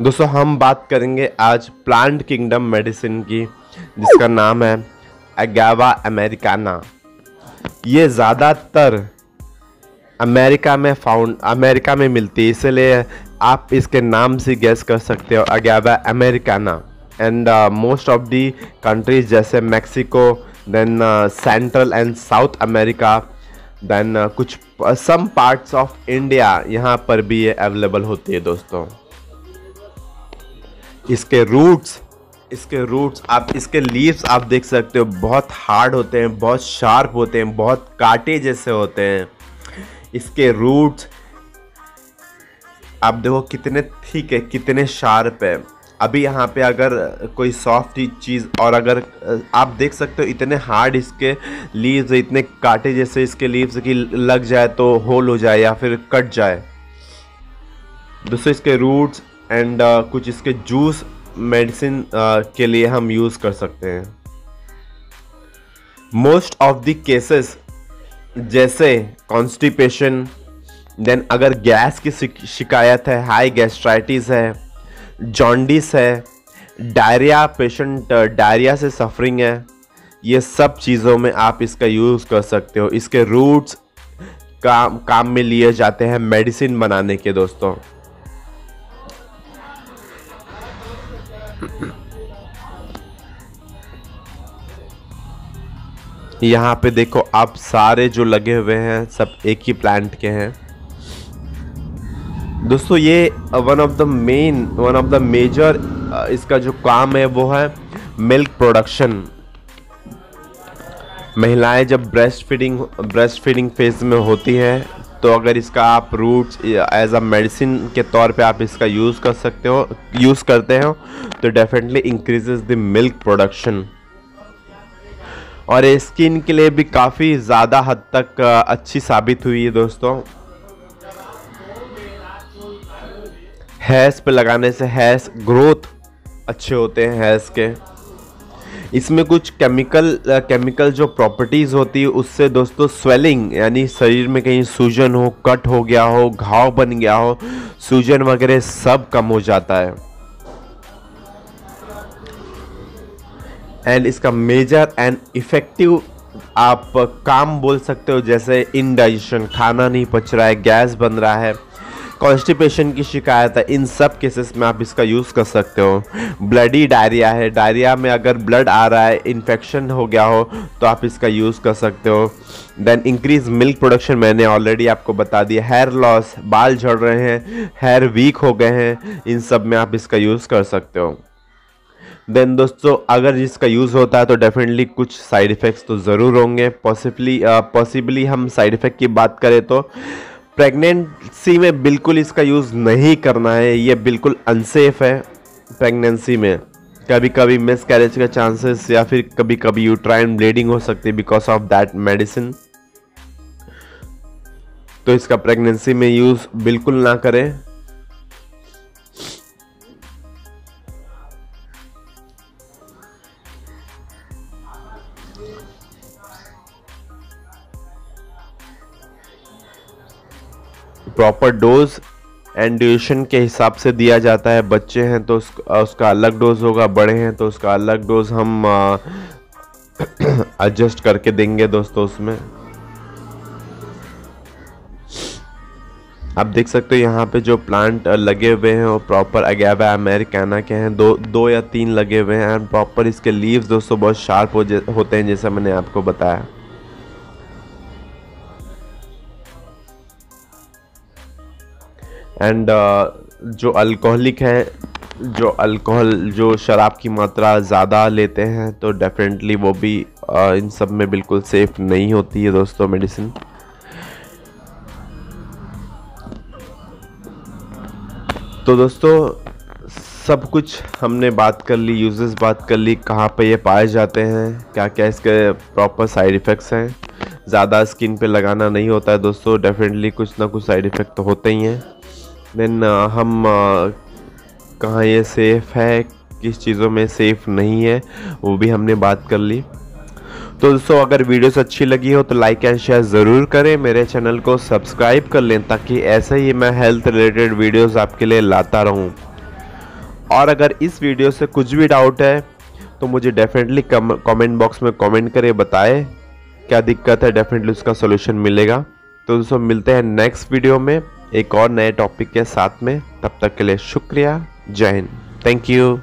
दोस्तों, हम बात करेंगे आज प्लांट किंगडम मेडिसिन की, जिसका नाम है एगावा अमेरिकाना। ये ज़्यादातर अमेरिका में फाउंड अमेरिका में मिलती है, इसलिए आप इसके नाम से गैस कर सकते हो agave americana. And most of the countries जैसे Mexico then central and south America then कुछ सम पार्ट्स ऑफ़ इंडिया यहाँ पर भी ये अवेलेबल होती है दोस्तों। इसके रूट्स इसके रूट्स आप इसके लीव्स आप देख सकते हो, बहुत हार्ड होते हैं, बहुत शार्प होते हैं, बहुत कांटे जैसे होते हैं। इसके रूट्स आप देखो कितने थिक है, कितने शार्प है। अभी यहाँ पे अगर कोई सॉफ्ट चीज़ और अगर, आप देख सकते हो इतने हार्ड इसके लीव्स इतने कांटे जैसे इसके लीव्स की लग जाए तो होल हो जाए या फिर कट जाए। दोस्तों इसके रूट्स एंड uh, कुछ इसके जूस मेडिसिन uh, के लिए हम यूज़ कर सकते हैं। मोस्ट ऑफ़ द केसेस जैसे कॉन्स्टिपेशन देन अगर गैस की शिकायत है हाई गैस्ट्राइटिस है जॉन्डिस है डायरिया पेशेंट डायरिया से सफरिंग है ये सब चीज़ों में आप इसका यूज़ कर सकते हो। इसके रूट्स काम काम में लिए जाते हैं मेडिसिन बनाने के दोस्तों। यहाँ पे देखो आप सारे जो लगे हुए हैं, सब एक ही प्लांट के हैं। दोस्तों, ये one of the main one of the major इसका जो काम है, वो है मिल्क प्रोडक्शन महिलाएँ जब breast feeding breast feeding phase में होती हैं तो अगर इसका आप रूट्स एज अ मेडिसिन के तौर पे आप इसका यूज़ कर सकते हो यूज़ करते हो तो definitely increases the milk production और स्किन के लिए भी काफ़ी ज़्यादा हद तक अच्छी साबित हुई है दोस्तों। हेयर्स पे लगाने से हेयर्स ग्रोथ अच्छे होते हैं हेयर्स के। इसमें कुछ केमिकल केमिकल जो प्रॉपर्टीज़ होती है, उससे दोस्तों स्वेलिंग यानी शरीर में कहीं सूजन हो, कट हो गया हो, घाव बन गया हो, सूजन वगैरह सब कम हो जाता है। एंड इसका मेजर एंड इफ़ेक्टिव आप काम बोल सकते हो, जैसे इनडाइजेशन खाना नहीं पच रहा है, गैस बन रहा है। कॉन्स्टिपेशन की शिकायत है। इन सब केसेस में आप इसका यूज़ कर सकते हो। ब्लडी डायरिया है। डायरिया में अगर ब्लड आ रहा है इन्फेक्शन हो गया हो तो आप इसका यूज़ कर सकते हो। देन इंक्रीज मिल्क प्रोडक्शन मैंने ऑलरेडी आपको बता दिया। हेयर लॉस बाल झड़ रहे हैं हेयर वीक हो गए हैं, इन सब में आप इसका यूज़ कर सकते हो। देन दोस्तों, अगर इसका यूज़ होता है तो डेफिनेटली कुछ साइड इफ़ेक्ट्स तो ज़रूर होंगे। पॉसिबली पॉसिबली हम साइड इफ़ेक्ट की बात करें तो प्रेगनेंसी में बिल्कुल इसका यूज़ नहीं करना है, ये बिल्कुल अनसेफ है प्रेगनेंसी में। कभी कभी मिस कैरेज का चांसेस या फिर कभी कभी यूट्राइन ब्लीडिंग हो सकती है बिकॉज़ ऑफ़ दैट मेडिसिन तो इसका प्रेगनेंसी में यूज़ बिल्कुल ना करें। प्रॉपर डोज एंड ड्यूरेशन के हिसाब से दिया जाता है। बच्चे हैं तो उसका अलग डोज होगा, बड़े हैं तो उसका अलग डोज हम एडजस्ट करके देंगे दोस्तों उसमें। आप देख सकते हो यहाँ पे जो प्लांट लगे हुए हैं वो प्रॉपर अगैवा अमेरिकाना के हैं। दो दो या तीन लगे हुए हैं। एंड प्रॉपर इसके लीव्स दोस्तों बहुत शार्प हो होते हैं जैसा मैंने आपको बताया। एंड uh, जो अल्कोहलिक है जो अल्कोहल जो शराब की मात्रा ज़्यादा लेते हैं तो डेफिनेटली वो भी uh, इन सब में बिल्कुल सेफ़ नहीं होती है दोस्तों मेडिसिन तो दोस्तों सब कुछ हमने बात कर ली यूजेस बात कर ली कहाँ पे ये पाए जाते हैं क्या क्या इसके प्रॉपर साइड इफ़ेक्ट्स हैं. ज़्यादा स्किन पे लगाना नहीं होता है दोस्तों डेफिनेटली कुछ ना कुछ साइड इफ़ेक्ट तो होते ही हैं. देन uh, हम uh, कहाँ ये सेफ़ है किस चीज़ों में सेफ़ नहीं है वो भी हमने बात कर ली। तो दोस्तों अगर वीडियोस अच्छी लगी हो तो लाइक एंड शेयर ज़रूर करें। मेरे चैनल को सब्सक्राइब कर लें ताकि ऐसे ही मैं हेल्थ रिलेटेड वीडियोस आपके लिए लाता रहूँ। और अगर इस वीडियो से कुछ भी डाउट है तो मुझे डेफिनेटली कमेंट बॉक्स में कमेंट करें बताएँ। क्या दिक्कत है? डेफिनेटली उसका सोल्यूशन मिलेगा। तो दोस्तों मिलते हैं नेक्स्ट वीडियो में। एक और नए टॉपिक के साथ में, तब तक के लिए शुक्रिया, जय हिंद। Thank you